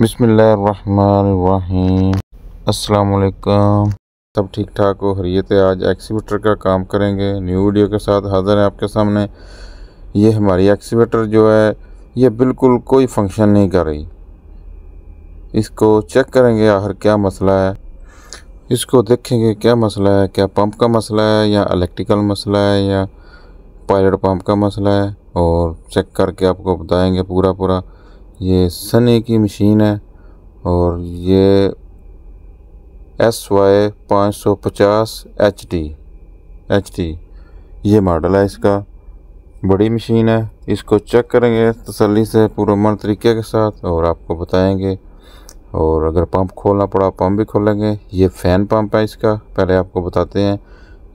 अस्सलाम सब ठीक ठाक हो? हरीत आज एक्सीवेटर का काम करेंगे। न्यू वीडियो के साथ हाज़िर है आपके सामने। ये हमारी एक्सीवेटर जो है, ये बिल्कुल कोई फ़ंक्शन नहीं कर रही। इसको चेक करेंगे, आखिर क्या मसला है। इसको देखेंगे, क्या मसला है? क्या पंप का मसला है, या इलेक्ट्रिकल मसला है, या पायलट पंप का मसला है? और चेक करके आपको बताएँगे पूरा पूरा ये सनी की मशीन है और ये एस वाई पाँच सौ पचास एच डी एच डी ये मॉडल है इसका। बड़ी मशीन है। इसको चेक करेंगे तसली से पूरा मन तरीके के साथ और आपको बताएँगे। और अगर पंप खोलना पड़ा पंप भी खोलेंगे। ये फ़ैन पंप है इसका। पहले आपको बताते हैं।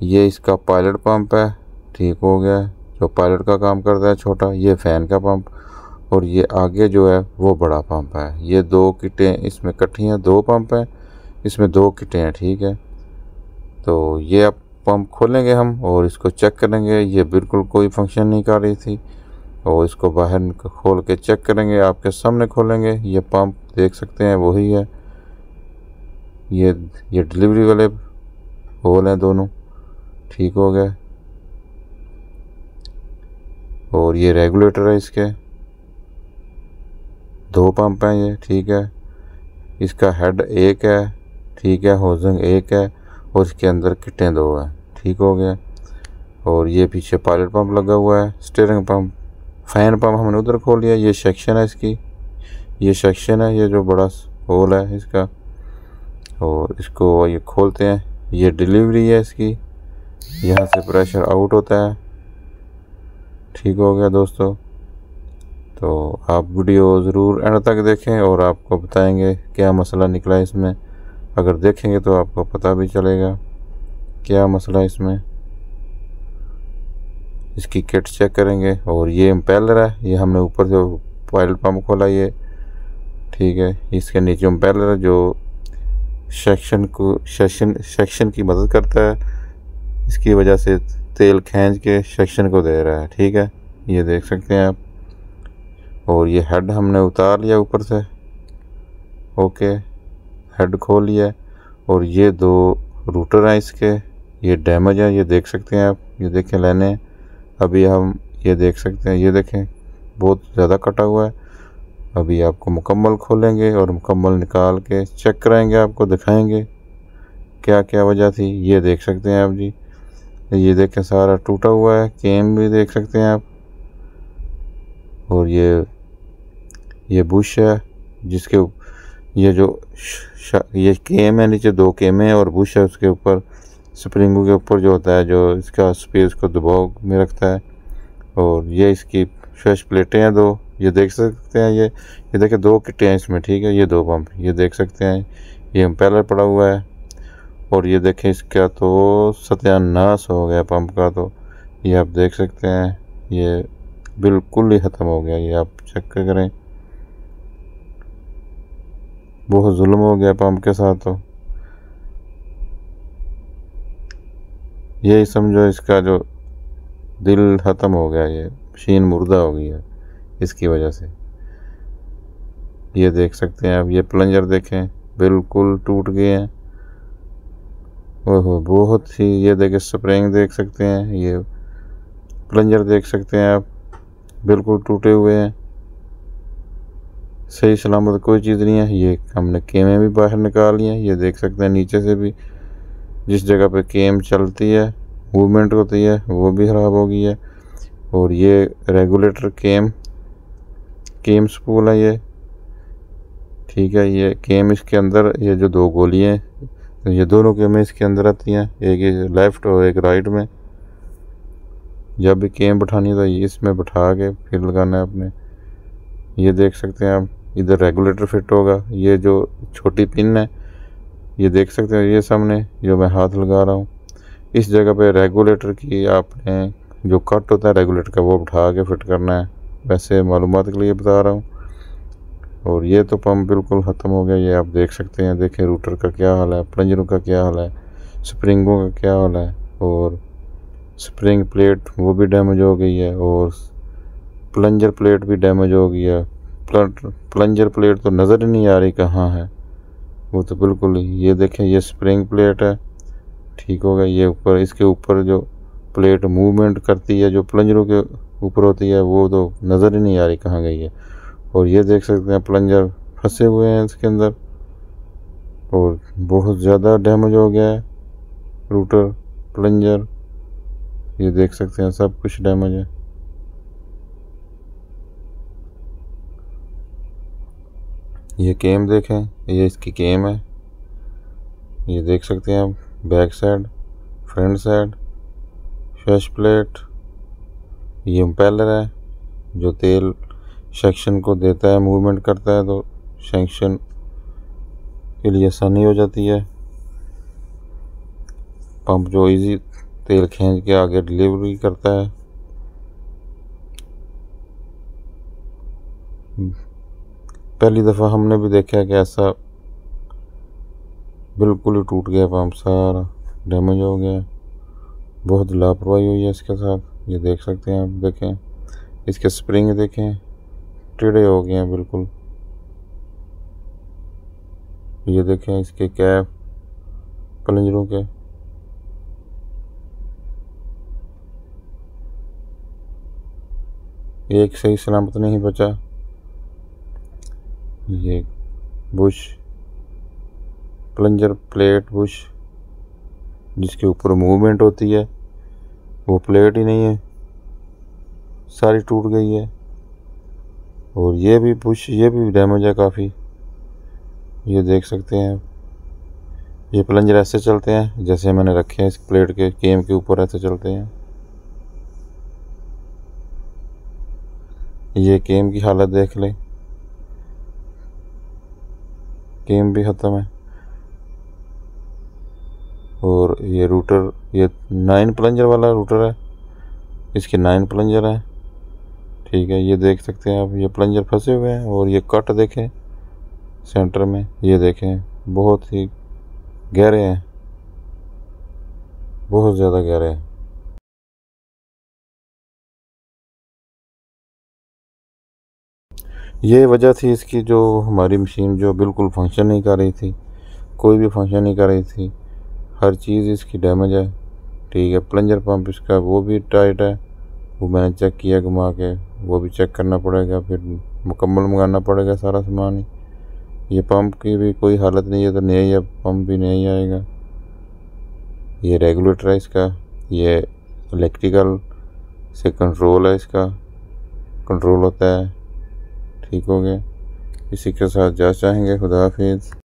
ये इसका पायलट पंप है। ठीक हो गया जो पायलट का काम करता है छोटा, ये फ़ैन का पंप और ये आगे जो है, वो बड़ा पंप है। ये दो किटें, इसमें इकट्ठी हैं, दो पंप हैं, इसमें दो किटें हैं, ठीक है? तो ये अब पंप खोलेंगे हम और इसको चेक करेंगे। ये बिल्कुल कोई फ़ंक्शन नहीं कर रही थी और इसको बाहर खोल के चेक करेंगे, आपके सामने खोलेंगे। ये पंप देख सकते हैं, वही है। ये ये डिलीवरी वाले होल हैं दोनों, ठीक हो गए और ये रेगुलेटर है इसके। दो पंप हैं ये, ठीक है। इसका हेड एक है, ठीक है, होजंग एक है, और इसके अंदर किटें दो हैं, ठीक हो गया। और ये पीछे पायलट पंप लगा हुआ है, स्टेयरिंग पंप। फ़ैन पंप हमने उधर खोल लिया, ये सेक्शन है इसकी। ये सेक्शन है, ये जो बड़ा होल है इसका। और इसको ये खोलते हैं। ये डिलीवरी है इसकी। यहाँ से प्रेशर आउट होता है। ठीक हो गया दोस्तों। तो आप वीडियो ज़रूर एंड तक देखें और आपको बताएँगे क्या मसला निकला इसमें। अगर देखेंगे तो आपको पता भी चलेगा क्या मसला इसमें। इसकी किट चेक करेंगे और ये इम्पेलर है, ये हमने ऊपर जो पायलट पम्प खोला ये, ठीक है, इसके नीचे इम्पेलर है जो सेक्शन को, सेक्शन सेक्शन की मदद करता है। इसकी वजह से तेल खींच के सेक्शन को दे रहा है, ठीक है, ये देख सकते हैं आप। और ये हेड हमने उतार लिया ऊपर से। ओके हेड खोल लिया और ये दो रूटर हैं इसके। ये डैमेज है, ये देख सकते हैं आप। ये देखें लेने अभी हम ये देख सकते हैं, ये देखें। बहुत ज़्यादा कटा हुआ है। अभी आपको मुकम्मल खोलेंगे और मुकम्मल निकाल के चेक कराएँगे, आपको दिखाएँगे क्या क्या वजह थी। ये देख सकते हैं आप जी। ये देखें सारा टूटा हुआ है। केम भी देख सकते हैं आप। और ये ये बुश है, जिसके ये जो ये केम है, नीचे दो केम है और बुश है उसके ऊपर, स्प्रिंगों के ऊपर जो होता है, जो इसका स्पेस को दबाव में रखता है। और ये इसकी फ्रेश प्लेटें हैं दो, ये देख सकते हैं ये ये देखें दो किटें हैं इसमें, ठीक है, ये दो पंप ये देख सकते हैं, ये इम्पेलर पड़ा हुआ है। और ये देखें इसका तो सत्यानाश हो गया पंप का तो ये आप देख सकते हैं, ये बिल्कुल ही ख़त्म हो गया, ये आप चेक करें। बहुत जुल्म हो गया पंप के साथ तो। यही समझो इसका जो दिल ख़त्म हो गया, ये मशीन मुर्दा हो गई है, इसकी वजह से। ये देख सकते हैं आप, ये प्लंजर देखें, बिल्कुल टूट गए हैं। ओहो, बहुत ही, ये देखें, स्प्रिंग देख सकते हैं, ये प्लंजर देख सकते हैं आप, बिल्कुल टूटे हुए हैं। सही सलामत कोई चीज़ नहीं है। ये हमने केमें भी बाहर निकाल लिए ये देख सकते हैं नीचे से भी। जिस जगह पे केम चलती है, मूवमेंट होती है, वो भी ख़राब हो गई है। और ये रेगुलेटर केम केम स्पूल है ये। ठीक है, ये केम इसके अंदर, ये जो दो गोली हैं, ये दोनों केमें इसके अंदर आती हैं। एक लेफ़्ट और एक राइट में। जब भी केम बैठानी है तो इसमें बैठा के फिर लगाना है अपने। ये देख सकते हैं आप। इधर रेगुलेटर फिट होगा। ये जो छोटी पिन है, ये देख सकते हैं ये सामने, जो मैं हाथ लगा रहा हूँ। इस जगह पे रेगुलेटर की आपने जो कट होता है रेगुलेटर का वो उठा के फिट करना है। वैसे मालूम के लिए बता रहा हूँ। और ये तो पंप बिल्कुल ख़त्म हो गया। ये आप देख सकते हैं देखें रूटर का क्या हाल है प्लंजरों का क्या हाल है स्प्रिंगों का क्या हाल है, और स्प्रिंग प्लेट वो भी डैमेज हो गई है, और प्लंजर प्लेट भी डैमेज हो गई है। प्लंजर प्लेट तो नज़र ही नहीं आ रही कहाँ है। वो तो बिल्कुल ये देखें, ये स्प्रिंग प्लेट है। ठीक हो गया, ये ऊपर, इसके ऊपर जो प्लेट मूवमेंट करती है, जो प्लंजरों के ऊपर होती है, वो तो नज़र ही नहीं आ रही कहाँ गई है। और ये देख सकते हैं प्लंजर फंसे हुए हैं इसके अंदर। और बहुत ज़्यादा डैमेज हो गया है। रूटर प्लंजर ये देख सकते हैं, सब कुछ डैमेज है। ये केम देखें, ये इसकी केम है। ये देख सकते हैं आप, back side, front side fresh plate, ये इम्पेलर है, जो तेल सेक्शन को देता है, मूवमेंट करता है तो सेक्शन के लिए आसानी हो जाती है। पंप जो इजी तेल खींच के आगे डिलीवरी करता है। पहली दफ़ा हमने भी देखा कि ऐसा बिल्कुल ही टूट गया पंप सारा डैमेज हो गया। बहुत लापरवाही हुई है इसके साथ। ये देख सकते हैं आप, देखें। इसके स्प्रिंग देखें। टेढ़े हो गए हैं बिल्कुल। ये देखें इसके कैप प्लंजरों के। एक सही सलामत नहीं बचा। ये बुश प्लंजर प्लेट बुश, जिसके ऊपर मूवमेंट होती है, वो प्लेट ही नहीं है, सारी टूट गई है। और ये भी बुश, ये भी डैमेज है काफ़ी। ये देख सकते हैं ये प्लंजर ऐसे चलते हैं, जैसे मैंने रखे हैं इस प्लेट के केम के ऊपर ऐसे चलते हैं। ये केम की हालत देख लें। केम भी ख़त्म है। और ये रूटर, ये नाइन प्लंजर वाला रूटर है। इसके नाइन प्लंजर हैं। ठीक है, ये देख सकते हैं आप, ये प्लंजर फंसे हुए हैं और ये कट देखें सेंटर में। ये देखें, बहुत ही गहरे हैं। बहुत ज़्यादा गहरे हैं। ये वजह थी इसकी जो हमारी मशीन जो बिल्कुल फ़ंक्शन नहीं कर रही थी। कोई भी फ़ंक्शन नहीं कर रही थी। हर चीज़ इसकी डैमेज है। ठीक है प्लंजर पंप इसका वो भी टाइट है। वो मैंने चेक किया घुमा के। वो भी चेक करना पड़ेगा, फिर मुकम्मल मंगाना पड़ेगा सारा सामान ही। ये पंप की भी कोई हालत नहीं है तो नहीं है पंप भी नहीं आएगा। ये रेगुलेटर है इसका। ये इलेक्ट्रिकल से कंट्रोल है इसका। कंट्रोल होता है। ठीक हो गए इसी के साथ जा चाहेंगे। खुदा हाफिज़।